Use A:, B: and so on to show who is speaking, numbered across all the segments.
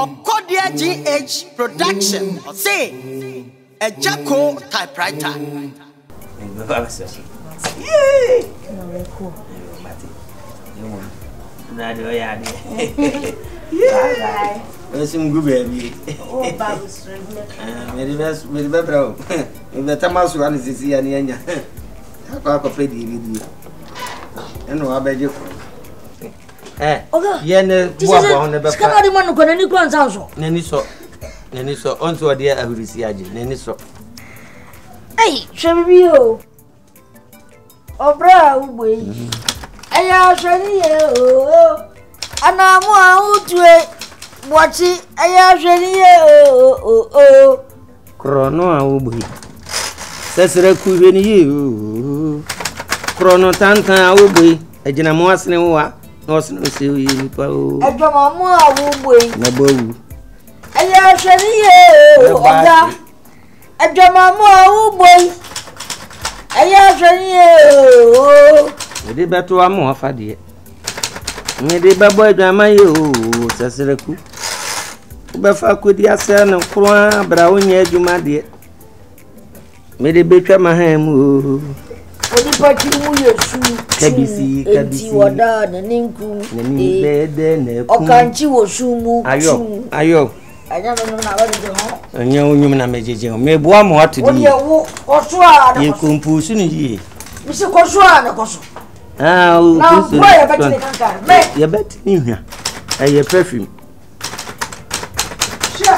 A: Ɔkɔdeɛ GH production
B: ɔse agya koo typewriter. Ɛsum gu baabi. Mede bɛbrɛ o. Mebɛtama so ane sisi ya ne yɛnya. Akɔ akɔpɛ deɛ bɛdie. Ɛna wabɛgye koro.
C: ɛ
B: yɛ ne boaboa ho ne bɛfa
C: sika de ma no kɔ n'ani kɔ nsa nso
B: n'ani sɔ n'ani sɔ ɔnso ɔde ahurisi agye n'ani sɔ
C: ɛyi hwɛ bibi o ɔbrɛ a wobɔ yi mm-hmm. ɛyɛ ahwɛ ne yɛ oo anaamu a wotue bɔkye ɛyɛ ahwɛ ne yɛ oo
B: Korɔno a wobɔ yi sɛsrɛ ku hwɛ no yie oo korɔno tantan a wobɔ yi agyina mu asene wo wa na ɔsene wo sɛ woyɛ nipa oo
C: adwamamu a wobɔ yi
B: na bɔ awu
C: ɛyɛ ahwɛ no yie oo ɔga adwamamu a wobɔ yi ɛyɛ ahwɛ no yie oo
B: wɔde bɛto ama wafa deɛ Mede bɛbɔ adwaman yɛ o sɛsrɛku. Wobɛfa akɔdi asɛ no nko ara bra wonyɛ adwuma deɛ. Mede bɛtwa m'ahan mu o.
C: Onipa ti mu yɛ sum
B: kabisi kabisi
C: eti ɔda ne ne nkum
B: n'ani bɛyɛ dɛ na ekum
C: ɔkankye wɔ sum mu
B: ayɔ ayɔ
C: ɛnyɛ no nyom na wɔde gye ho
B: ɛnyɛ wo nyom na megye gye ho meboa mo ato de yie
C: yɛkɔmpuusu no yie mesi kɔ so a na kɔ so
B: Ah, o
C: na
B: Kristo
C: bua yɛ bɛtumi kankan no mɛ.
B: Yɛ bɛtumi hwa. Ɛyɛ perfume.
C: Hyɛ.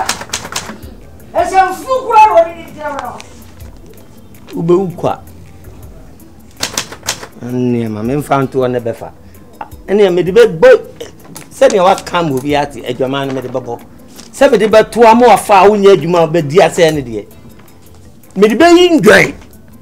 C: Ɛsɛ nfunu kura na ɔde ne gyina no.
B: Wobɛwu kwa. Nneɛma memfa ntoɔ ne bɛfa. Ɛnneɛ mede bɛbɔ sɛdeɛ waka ma obi ate adwaman no mede bɛbɔ sɛ mede bɛtoa ma wafa a wonyɛ adwuma bɛdi asɛe no deɛ mede bɛyi ndwan